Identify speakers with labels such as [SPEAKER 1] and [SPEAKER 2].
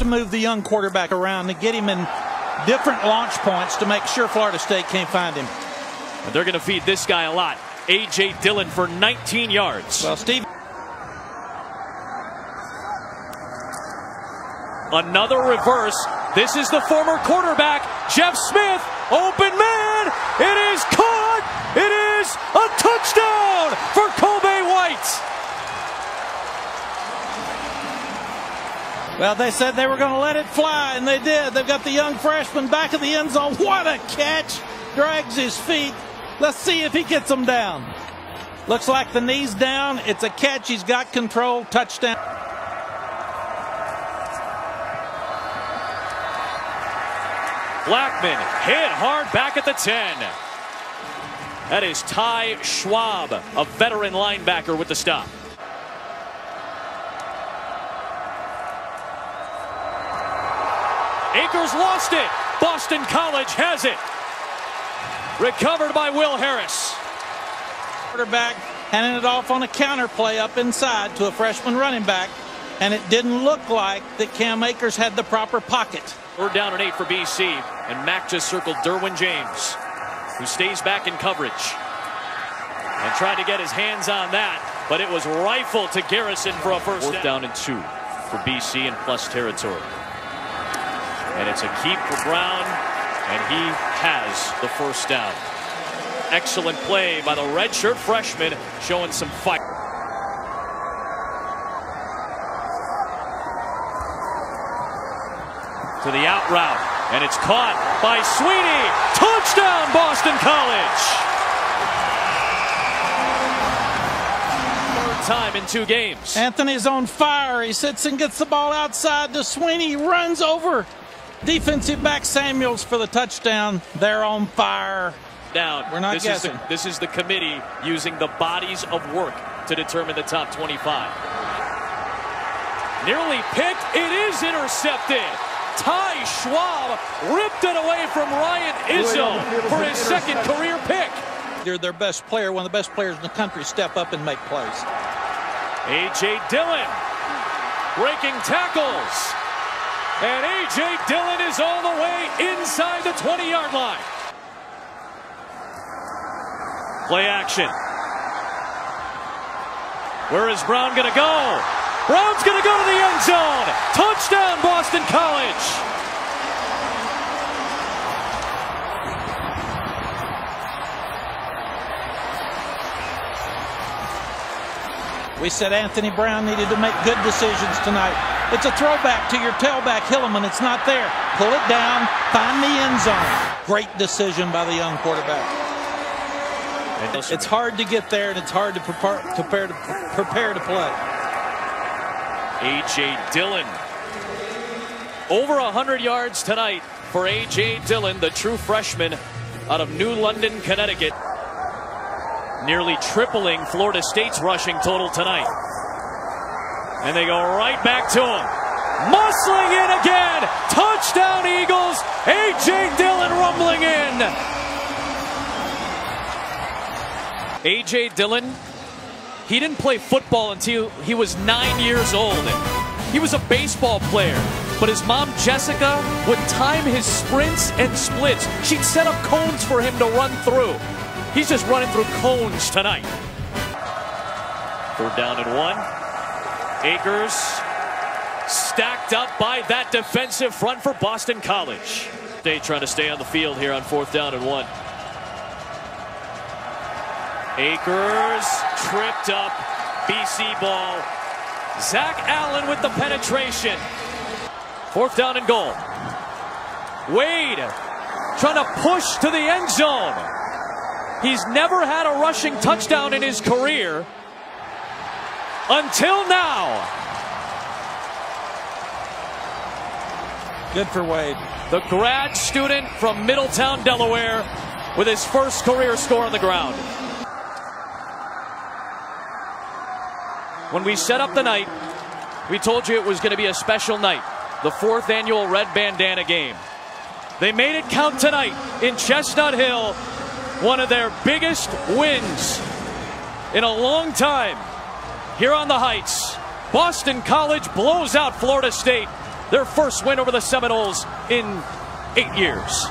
[SPEAKER 1] to move the young quarterback around to get him in different launch points to make sure Florida State can't find him.
[SPEAKER 2] And they're going to feed this guy a lot. A.J. Dillon for 19 yards.
[SPEAKER 1] Well, Steve.
[SPEAKER 2] Another reverse. This is the former quarterback, Jeff Smith. Open man. It is caught. It is a touchdown for
[SPEAKER 1] Well, they said they were going to let it fly, and they did. They've got the young freshman back of the end zone. What a catch! Drags his feet. Let's see if he gets them down. Looks like the knee's down. It's a catch. He's got control. Touchdown.
[SPEAKER 2] Blackman hit hard back at the 10. That is Ty Schwab, a veteran linebacker with the stop. Akers lost it. Boston College has it. Recovered by Will Harris.
[SPEAKER 1] Quarterback handing it off on a counter play up inside to a freshman running back, and it didn't look like that Cam Akers had the proper pocket.
[SPEAKER 2] We're down an eight for BC, and Mac just circled Derwin James, who stays back in coverage. And tried to get his hands on that, but it was rifled to Garrison for a first Fourth down and two for BC in plus territory. And it's a keep for Brown, and he has the first down. Excellent play by the redshirt freshman, showing some fight. To the out route, and it's caught by Sweeney. Touchdown, Boston College! Third time in two games.
[SPEAKER 1] Anthony's on fire. He sits and gets the ball outside to Sweeney. Runs over defensive back Samuels for the touchdown. They're on fire.
[SPEAKER 2] Down.
[SPEAKER 1] We're not
[SPEAKER 2] this
[SPEAKER 1] guessing.
[SPEAKER 2] Is the, this is the committee using the bodies of work to determine the top 25. Nearly picked. It is intercepted. Ty Schwab ripped it away from Ryan Izzo for his second career pick.
[SPEAKER 1] They're their best player, one of the best players in the country, step up and make plays.
[SPEAKER 2] A.J. Dillon breaking tackles. A.J. Dillon is all the way inside the 20-yard line. Play action. Where is Brown going to go? Brown's going to go to the end zone. Touchdown, Boston College.
[SPEAKER 1] We said Anthony Brown needed to make good decisions tonight. It's a throwback to your tailback, Hilliman. It's not there. Pull it down, find the end zone. Great decision by the young quarterback. It's hard to get there, and it's hard to prepare to, prepare to play.
[SPEAKER 2] A.J. Dillon. Over 100 yards tonight for A.J. Dillon, the true freshman out of New London, Connecticut. Nearly tripling Florida State's rushing total tonight. And they go right back to him. Muscling in again. Touchdown, Eagles. A.J. Dillon rumbling in. A.J. Dillon, he didn't play football until he was nine years old. He was a baseball player, but his mom, Jessica, would time his sprints and splits. She'd set up cones for him to run through. He's just running through cones tonight. Third down and one. Akers stacked up by that defensive front for Boston College. They trying to stay on the field here on fourth down and one. Akers tripped up. BC ball. Zach Allen with the penetration. Fourth down and goal. Wade trying to push to the end zone. He's never had a rushing touchdown in his career until now.
[SPEAKER 1] Good for Wade.
[SPEAKER 2] The grad student from Middletown, Delaware, with his first career score on the ground. When we set up the night, we told you it was going to be a special night, the fourth annual Red Bandana game. They made it count tonight in Chestnut Hill, one of their biggest wins in a long time here on the Heights. Boston College blows out Florida State their first win over the Seminoles in eight years.